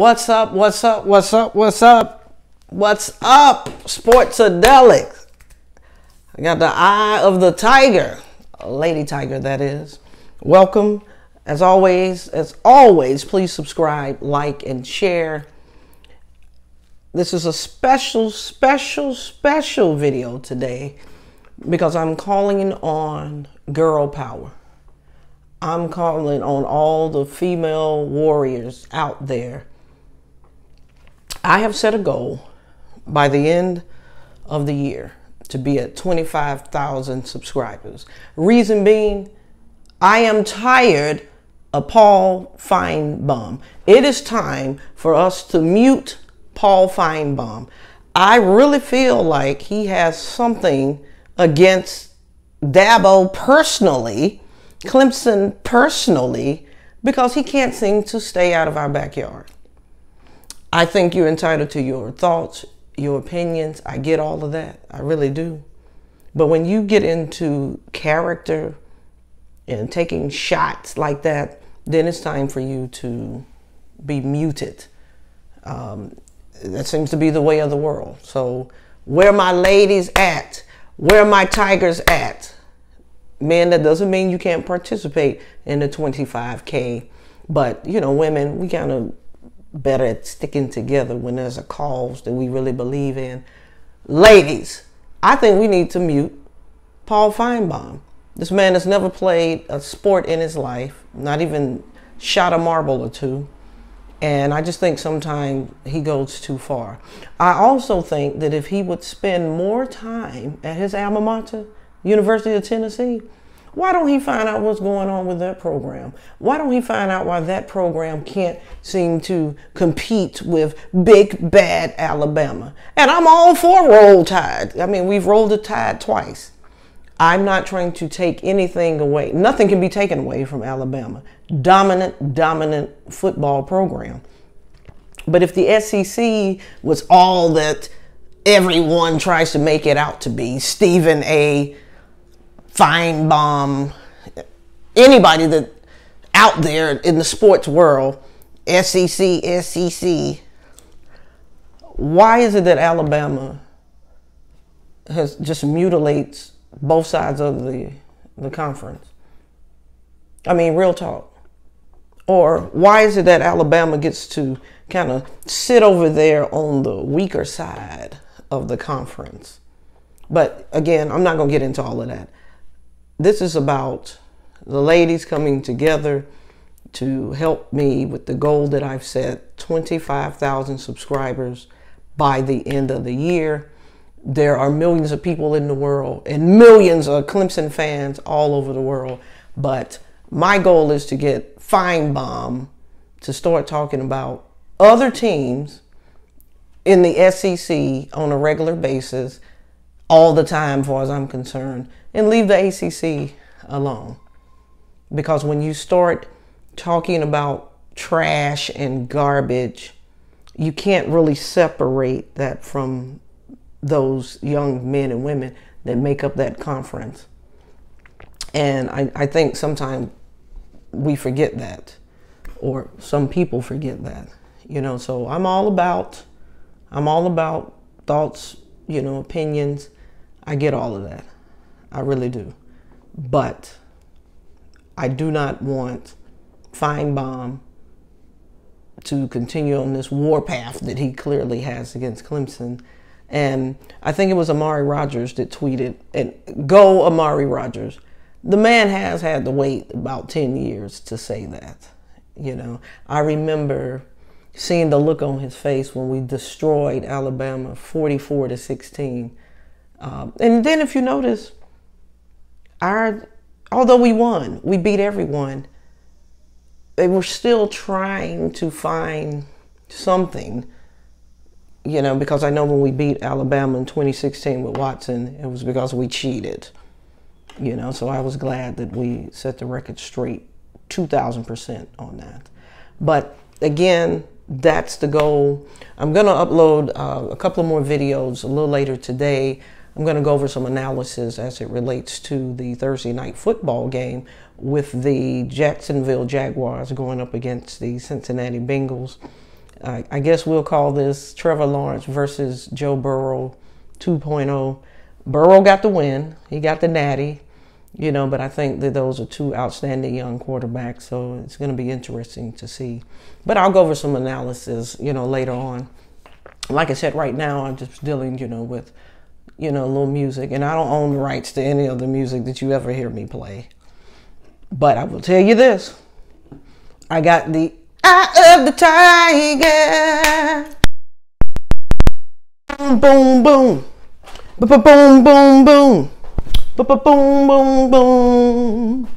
What's up? What's up? What's up? What's up? What's up? Sports-A-Delic. I got the eye of the tiger, Lady Tiger, that is. Welcome. As always, as always, please subscribe, like, and share. This is a special, special, special video today because I'm calling on girl power. I'm calling on all the female warriors out there. I have set a goal by the end of the year to be at 25,000 subscribers. Reason being, I am tired of Paul Finebaum. It is time for us to mute Paul Finebaum. I really feel like he has something against Dabo personally Clemson personally because he can't seem to stay out of our backyard. I think you're entitled to your thoughts, your opinions. I get all of that. I really do. But when you get into character and taking shots like that, then it's time for you to be muted. Um, that seems to be the way of the world. So, where my ladies at? Where my tigers at? man, that doesn't mean you can't participate in the 25K. But, you know, women, we kind of better at sticking together when there's a cause that we really believe in. Ladies, I think we need to mute Paul Finebaum. This man has never played a sport in his life, not even shot a marble or two. And I just think sometimes he goes too far. I also think that if he would spend more time at his alma mater, University of Tennessee. Why don't he find out what's going on with that program? Why don't he find out why that program can't seem to compete with big bad Alabama? And I'm all for roll tide. I mean, we've rolled the tide twice. I'm not trying to take anything away. Nothing can be taken away from Alabama. Dominant, dominant football program. But if the SEC was all that everyone tries to make it out to be, Stephen A. Finebaum, anybody that out there in the sports world, SEC, SEC, why is it that Alabama has just mutilates both sides of the the conference? I mean, real talk. Or why is it that Alabama gets to kind of sit over there on the weaker side of the conference? But again, I'm not going to get into all of that this is about the ladies coming together to help me with the goal that I've set 25,000 subscribers by the end of the year. There are millions of people in the world and millions of Clemson fans all over the world. But my goal is to get Finebaum to start talking about other teams in the SEC on a regular basis all the time, far as I'm concerned and leave the ACC alone. Because when you start talking about trash and garbage, you can't really separate that from those young men and women that make up that conference. And I, I think sometimes we forget that, or some people forget that, you know. So I'm all about, I'm all about thoughts, you know, opinions. I get all of that. I really do. But I do not want Finebaum to continue on this warpath that he clearly has against Clemson. And I think it was Amari Rodgers that tweeted, and go Amari Rodgers. The man has had to wait about 10 years to say that. You know, I remember seeing the look on his face when we destroyed Alabama 44 to 16. Um, and then if you notice, our although we won, we beat everyone, they were still trying to find something, you know, because I know when we beat Alabama in 2016 with Watson, it was because we cheated, you know, so I was glad that we set the record straight 2,000% on that. But again, that's the goal. I'm going to upload uh, a couple more videos a little later today I'm going to go over some analysis as it relates to the Thursday night football game with the Jacksonville Jaguars going up against the Cincinnati Bengals. I, I guess we'll call this Trevor Lawrence versus Joe Burrow 2.0. Burrow got the win. He got the natty, you know, but I think that those are two outstanding young quarterbacks. So it's going to be interesting to see. But I'll go over some analysis, you know, later on. Like I said, right now I'm just dealing, you know, with, you know, a little music. And I don't own the rights to any of the music that you ever hear me play. But I will tell you this. I got the Eye of the Tiger. Boom, boom, boom. Boom, boom, boom, boom. Boom, boom, boom, boom.